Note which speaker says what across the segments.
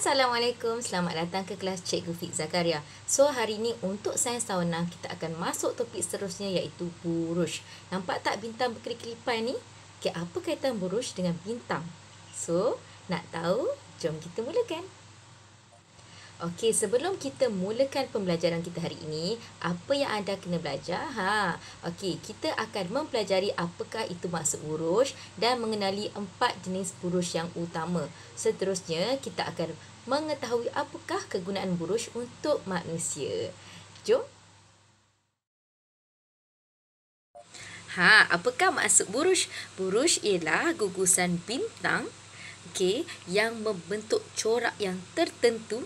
Speaker 1: Assalamualaikum, selamat datang ke kelas Cikgu Fik Zakaria. So, hari ini untuk sains tahunan kita akan masuk topik seterusnya iaitu buruj. Nampak tak bintang berkelip-kelipan ni? Okay, apa kaitan buruj dengan bintang? So, nak tahu? Jom kita mulakan. Okey, sebelum kita mulakan pembelajaran kita hari ini, apa yang anda kena belajar? Ha, okey, kita akan mempelajari apakah itu maksud buruj dan mengenali empat jenis buruj yang utama. Seterusnya, kita akan mengetahui apakah kegunaan buruj untuk manusia. Jom. Ha, apakah maksud buruj? Buruj ialah gugusan bintang okey yang membentuk corak yang tertentu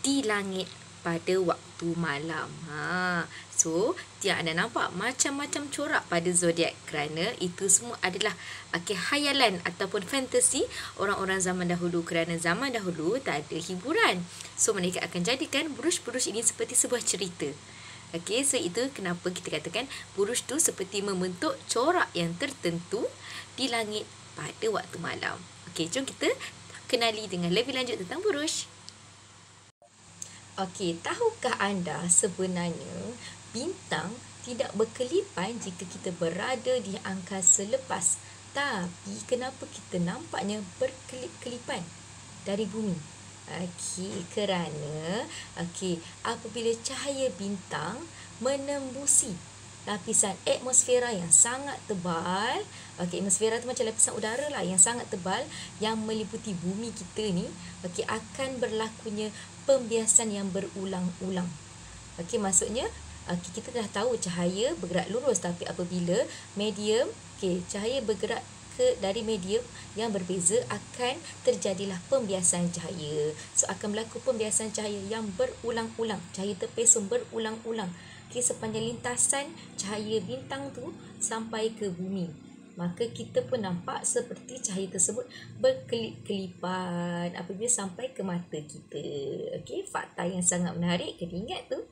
Speaker 1: di langit pada waktu malam. Ha. So, tiap anda nampak macam-macam corak pada zodiak kerana itu semua adalah okay, hayalan ataupun fantasi orang-orang zaman dahulu kerana zaman dahulu tak ada hiburan. So, mereka akan jadikan buruj-buruj ini seperti sebuah cerita. Okey, so itu kenapa kita katakan buruj tu seperti membentuk corak yang tertentu di langit pada waktu malam. Okey, jom kita kenali dengan lebih lanjut tentang buruj. Okey, tahukah anda sebenarnya bintang tidak berkelipan jika kita berada di angkasa lepas. Tapi kenapa kita nampaknya berkelip-kelipan dari bumi? Okey, kerana okey, apabila cahaya bintang menembusi lapisan atmosfera yang sangat tebal. Okey, atmosfera tu macam lapisan udara lah yang sangat tebal yang meliputi bumi kita ni, okey akan berlakunya pembiasan yang berulang-ulang. Okey, maksudnya okey, kita dah tahu cahaya bergerak lurus tapi apabila medium, okey, cahaya bergerak ke dari medium yang berbeza akan terjadilah pembiasan cahaya. So akan berlaku pembiasan cahaya yang berulang-ulang. Cahaya terpesong berulang-ulang. Okay, sepanjang lintasan cahaya bintang tu sampai ke bumi maka kita pun nampak seperti cahaya tersebut berkelip-kelipan apabila sampai ke mata kita. Okey, fakta yang sangat menarik kena ingat tu.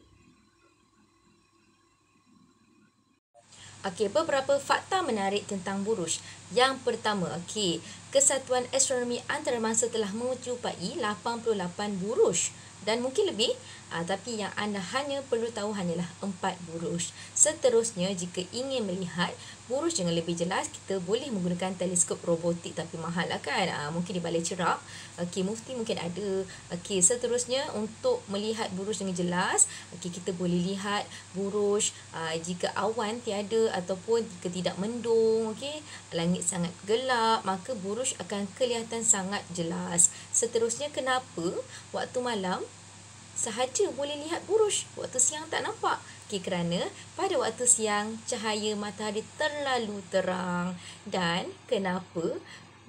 Speaker 1: Okey, beberapa fakta menarik tentang buruj. Yang pertama, okey, Kesatuan Astronomi Antarabangsa telah menjumpai 88 buruj dan mungkin lebih uh, tapi yang anda hanya perlu tahu hanyalah empat buruj seterusnya jika ingin melihat buruj dengan lebih jelas. Kita boleh menggunakan teleskop robotik tapi mahal lah kan. Uh, mungkin di balai cerap okey mufti mungkin ada. Okey seterusnya untuk melihat buruj dengan jelas okey kita boleh lihat buruj uh, jika awan tiada ataupun jika tidak mendung okey langit sangat gelap maka buruj akan kelihatan sangat jelas. Seterusnya kenapa waktu malam sahaja boleh lihat buruj waktu siang tak nampak okay, kerana pada waktu siang cahaya matahari terlalu terang dan kenapa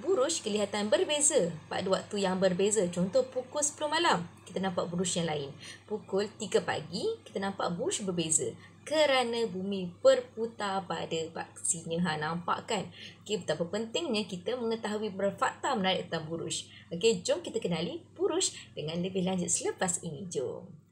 Speaker 1: buruj kelihatan berbeza pada waktu yang berbeza contoh pukul 10 malam kita nampak buruj yang lain pukul 3 pagi kita nampak buruj berbeza kerana bumi berputar pada paksinya. Ha, nampak kan? Okay, betapa pentingnya kita mengetahui berfakta menarik tentang buruj. Okay, jom kita kenali buruj dengan lebih lanjut selepas ini. Jom.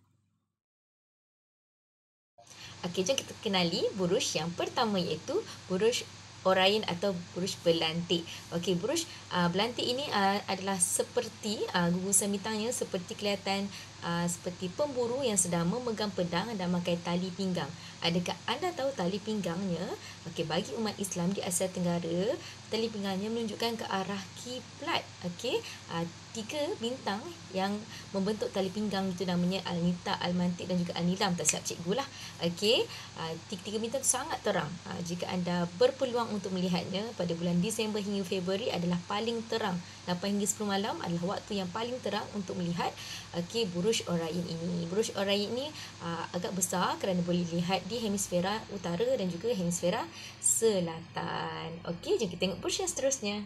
Speaker 1: Okay, jom kita kenali buruj yang pertama iaitu buruj Orain atau buruj belantik. Okey, buruj uh, belantik ini uh, adalah seperti uh, gugusan bintangnya seperti kelihatan uh, seperti pemburu yang sedang memegang pedang dan memakai tali pinggang. Adakah anda tahu tali pinggangnya? Okey, bagi umat Islam di Asia Tenggara, tali pinggangnya menunjukkan ke arah kiblat. Okey, uh, tiga bintang yang membentuk tali pinggang itu namanya Al-Nita, Al-Mantik dan juga Al-Nilam. Tak siap cikgu lah. Okey, uh, tiga-tiga bintang sangat terang. Uh, jika anda berpeluang untuk melihatnya pada bulan Disember hingga Februari adalah paling terang. 8 hingga 10 malam adalah waktu yang paling terang untuk melihat okey buruj Orion ini. Buruj Orion ini uh, agak besar kerana boleh lihat di hemisfera utara dan juga hemisfera selatan. Okey, jom kita tengok buruj yang seterusnya.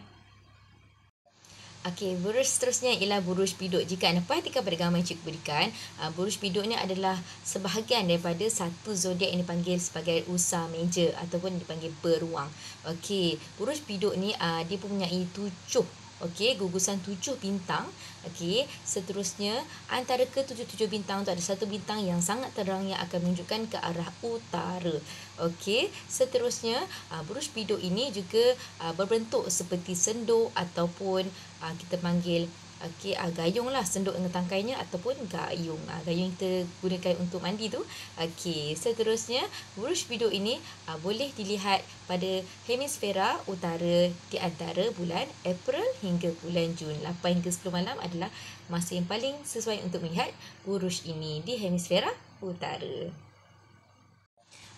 Speaker 1: Okey, buruj seterusnya ialah buruj biduk. Jika anda perhatikan pada gambar yang cikgu berikan, uh, buruj biduk ni adalah sebahagian daripada satu zodiak yang dipanggil sebagai usa meja ataupun dipanggil beruang. Okey, buruj biduk ni uh, dia mempunyai tujuh Okey, gugusan tujuh bintang. Okey, seterusnya antara ketujuh-tujuh bintang tu ada satu bintang yang sangat terang yang akan menunjukkan ke arah utara. Okey, seterusnya uh, buruj biduk ini juga uh, berbentuk seperti sendu ataupun uh, kita panggil okey uh, gayung lah senduk dengan tangkainya ataupun gayung. Uh, gayung kita gunakan untuk mandi tu. Okey seterusnya buruj biduk ini uh, boleh dilihat pada hemisfera utara di antara bulan April hingga bulan Jun. 8 hingga 10 malam adalah masa yang paling sesuai untuk melihat buruj ini di hemisfera utara.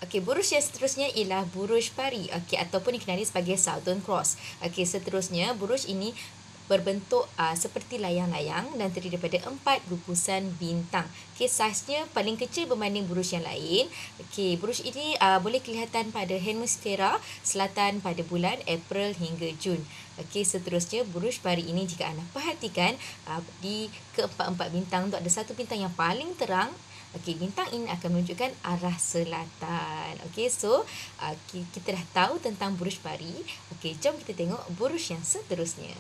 Speaker 1: Okey, buruj yang seterusnya ialah buruj pari. Okey ataupun dikenali sebagai Southern Cross. Okey, seterusnya buruj ini berbentuk uh, seperti layang-layang dan terdiri daripada empat gugusan bintang. Okey, saiznya paling kecil berbanding buruj yang lain. Okey, buruj ini uh, boleh kelihatan pada hemisfera selatan pada bulan April hingga Jun. Okey, seterusnya buruj pari ini jika anda perhatikan uh, di keempat-empat bintang tu ada satu bintang yang paling terang Okey, bintang ini akan menunjukkan arah selatan. Okey, so uh, kita dah tahu tentang buruj pari. Okey, jom kita tengok buruj yang seterusnya.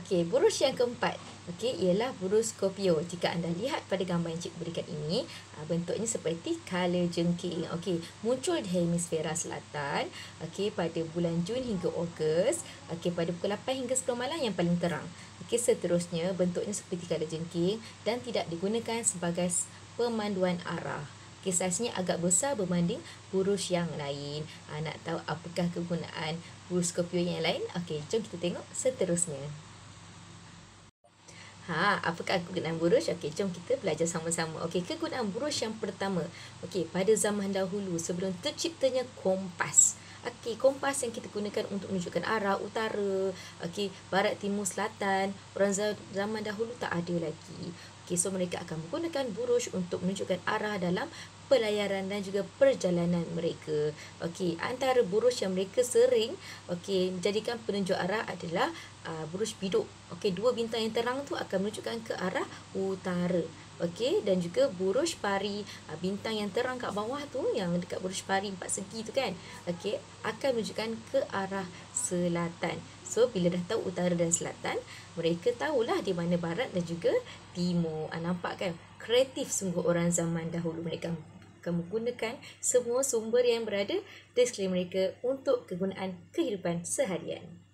Speaker 1: Okey, buruj yang keempat. Okey, ialah buruj Scorpio. Jika anda lihat pada gambar yang cikgu berikan ini, ah, bentuknya seperti kala jengking. Okey, muncul di hemisfera selatan. Okey, pada bulan Jun hingga Ogos. Okey, pada pukul 8 hingga 10 malam yang paling terang. Okey, seterusnya bentuknya seperti kala jengking dan tidak digunakan sebagai pemanduan arah. Okay, saiznya agak besar berbanding buruj yang lain. Ha, nak tahu apakah kegunaan buruj Scorpio yang lain? Okey, jom kita tengok seterusnya. Ha, apakah kegunaan buruj? Okey, jom kita belajar sama-sama. Okey, kegunaan buruj yang pertama. Okey, pada zaman dahulu sebelum terciptanya kompas. Okey, kompas yang kita gunakan untuk menunjukkan arah utara, okey, barat, timur, selatan. Orang zaman dahulu tak ada lagi. Okey, so mereka akan menggunakan buruj untuk menunjukkan arah dalam pelayaran dan juga perjalanan mereka. Okey, antara buruj yang mereka sering okey menjadikan penunjuk arah adalah uh, buruj biduk. Okey, dua bintang yang terang tu akan menunjukkan ke arah utara. Okey, dan juga buruj pari uh, bintang yang terang kat bawah tu yang dekat buruj pari empat segi tu kan. Okey, akan menunjukkan ke arah selatan. So, bila dah tahu utara dan selatan, mereka tahulah di mana barat dan juga timur. Ah, nampak kan? Kreatif sungguh orang zaman dahulu mereka akan menggunakan semua sumber yang berada di sekeliling mereka untuk kegunaan kehidupan seharian.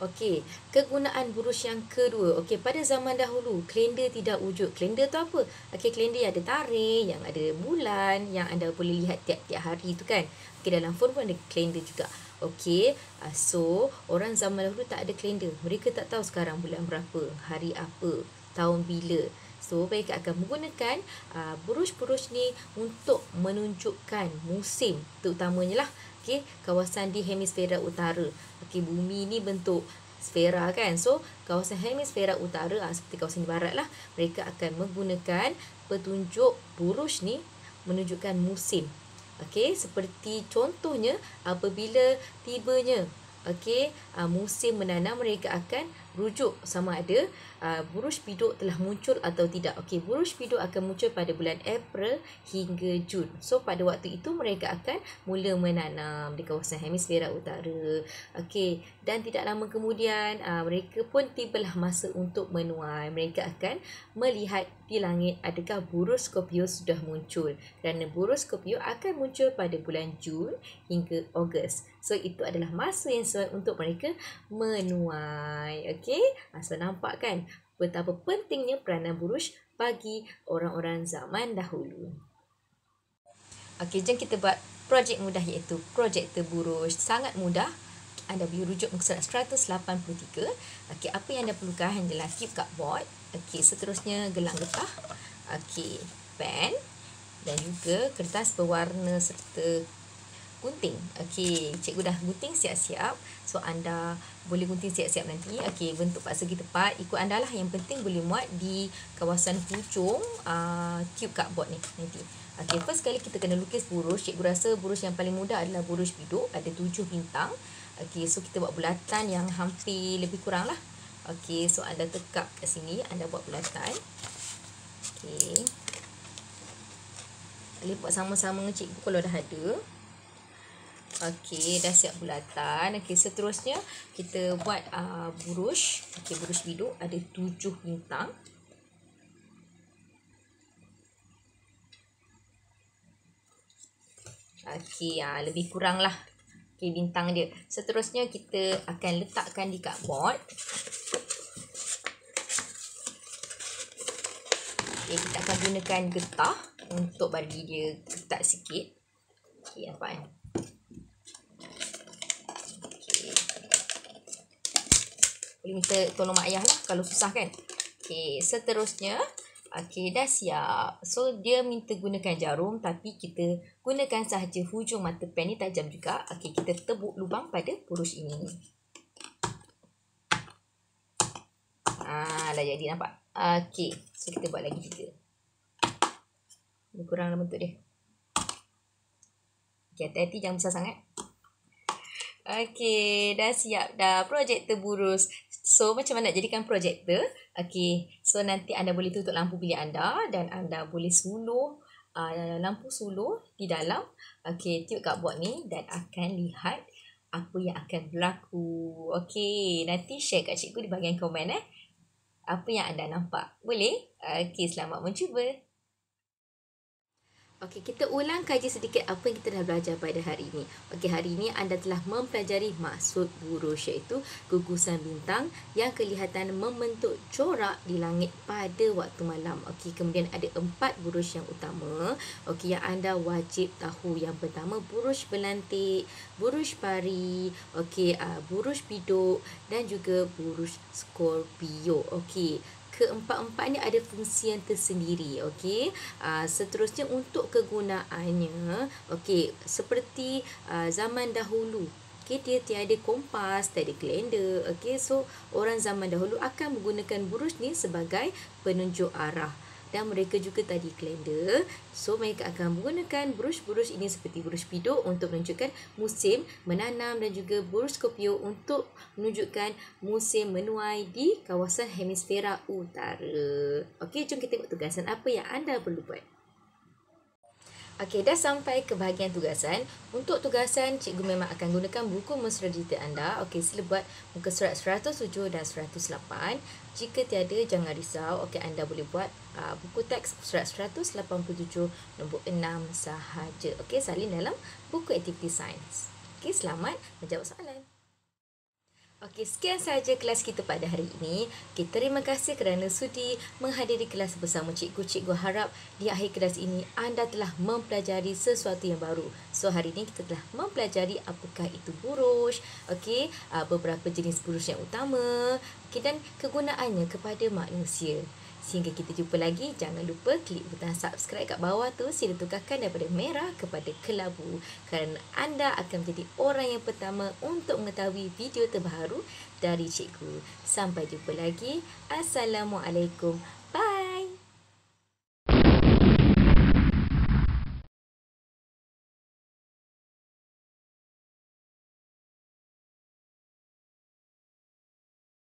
Speaker 1: Okey, kegunaan buruj yang kedua. Okey, pada zaman dahulu, kalender tidak wujud. Kalender tu apa? Okey, kalender yang ada tarikh, yang ada bulan, yang anda boleh lihat tiap-tiap hari tu kan. Okey, dalam phone pun ada kalender juga. Okey, ah, so orang zaman dahulu tak ada kalender. Mereka tak tahu sekarang bulan berapa, hari apa, tahun bila. So, mereka akan menggunakan uh, buruj-buruj ni untuk menunjukkan musim terutamanya lah okay, kawasan di hemisfera utara. Okay, bumi ni bentuk sfera kan. So, kawasan hemisfera utara uh, seperti kawasan barat lah. Mereka akan menggunakan petunjuk buruj ni menunjukkan musim. Okay, seperti contohnya apabila tibanya okay, uh, musim menanam mereka akan rujuk sama ada uh, buruj biduk telah muncul atau tidak. Okey, buruj biduk akan muncul pada bulan April hingga Jun. So pada waktu itu mereka akan mula menanam di kawasan hemisfera utara. Okey, dan tidak lama kemudian uh, mereka pun tibalah masa untuk menuai. Mereka akan melihat di langit adakah buruj Scorpio sudah muncul. Kerana buruj Scorpio akan muncul pada bulan Jun hingga Ogos. So itu adalah masa yang sesuai untuk mereka menuai. Okey, ah, so nampak kan betapa pentingnya peranan buruj bagi orang-orang zaman dahulu. Okey, jom kita buat projek mudah iaitu projek terburuj. Sangat mudah. Anda boleh rujuk muka surat 183. Okey, apa yang anda perlukan hanyalah tip cardboard. Okey, seterusnya gelang getah. Okey, pen dan juga kertas berwarna serta gunting. Okey, cikgu dah gunting siap-siap. So anda boleh gunting siap-siap nanti. Okey, bentuk pak segi tepat ikut anda lah. Yang penting boleh muat di kawasan hujung uh, tube cardboard ni nanti. Okey, first kali kita kena lukis buruj. Cikgu rasa buruj yang paling mudah adalah buruj biduk. Ada tujuh bintang. Okey, so kita buat bulatan yang hampir lebih kurang lah. Okey, so anda tekap kat sini. Anda buat bulatan. Okey. Lipat sama-sama dengan cikgu kalau dah ada. Okey, dah siap bulatan. Okey, seterusnya kita buat uh, buruj. Okey, buruj biduk ada tujuh bintang. Okey, uh, lebih kurang lah. Okay, bintang dia. Seterusnya kita akan letakkan di cardboard. Okay, kita akan gunakan getah untuk bagi dia ketat sikit. Okay, nampak kan? Okay. Boleh minta tolong mak ayah lah kalau susah kan. Okay, seterusnya Okey, dah siap. So, dia minta gunakan jarum tapi kita gunakan sahaja hujung mata pen ni tajam juga. Okey, kita tebuk lubang pada burush ini. Ah, dah jadi nampak. Okey, so kita buat lagi juga. Ini kurang bentuk dia. Okey, hati-hati jangan besar sangat. Okey, dah siap dah projektor burush. So, macam mana nak jadikan projektor? Okey, so nanti anda boleh tutup lampu bilik anda dan anda boleh suluh uh, lampu suluh di dalam. Okey, tiup kat board ni dan akan lihat apa yang akan berlaku. Okey, nanti share kat cikgu di bahagian komen eh. Apa yang anda nampak. Boleh? Okey, selamat mencuba. Okey, kita ulang kaji sedikit apa yang kita dah belajar pada hari ini. Okey, hari ini anda telah mempelajari maksud burush iaitu gugusan bintang yang kelihatan membentuk corak di langit pada waktu malam. Okey, kemudian ada empat burush yang utama. Okey, yang anda wajib tahu. Yang pertama, burush belantik, burush pari, okey, uh, burush biduk dan juga burush scorpio. Okey, keempat-empat ni ada fungsi yang tersendiri okey? Uh, seterusnya untuk kegunaannya okey seperti uh, zaman dahulu okey dia tiada kompas tiada kalender okey? So orang zaman dahulu akan menggunakan burush ni sebagai penunjuk arah dan mereka juga tadi kalender. So mereka akan menggunakan burush-burush ini seperti burush pido untuk menunjukkan musim menanam dan juga burush Scorpio untuk menunjukkan musim menuai di kawasan hemisfera utara. Okey, jom kita tengok tugasan apa yang anda perlu buat. Okey, dah sampai ke bahagian tugasan. Untuk tugasan, cikgu memang akan gunakan buku mesra digital anda. Okey, sila buat muka surat 107 dan 108. Jika tiada, jangan risau. Okey, anda boleh buat uh, buku teks surat 187 nombor 6 sahaja. Okey, salin dalam buku aktiviti sains. Okey, selamat menjawab soalan. Okey, sekian sahaja kelas kita pada hari ini. Okey, terima kasih kerana sudi menghadiri kelas bersama cikgu. Cikgu harap di akhir kelas ini anda telah mempelajari sesuatu yang baru. So, hari ini kita telah mempelajari apakah itu burush, okey, uh, beberapa jenis burush yang utama, okey, dan kegunaannya kepada manusia. Sehingga kita jumpa lagi, jangan lupa klik butang subscribe kat bawah tu. Sila tukarkan daripada merah kepada kelabu. Kerana anda akan menjadi orang yang pertama untuk mengetahui video terbaru dari cikgu. Sampai jumpa lagi. Assalamualaikum